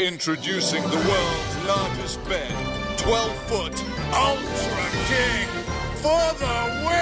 Introducing the world's largest bed, 12 foot Ultra King for the win.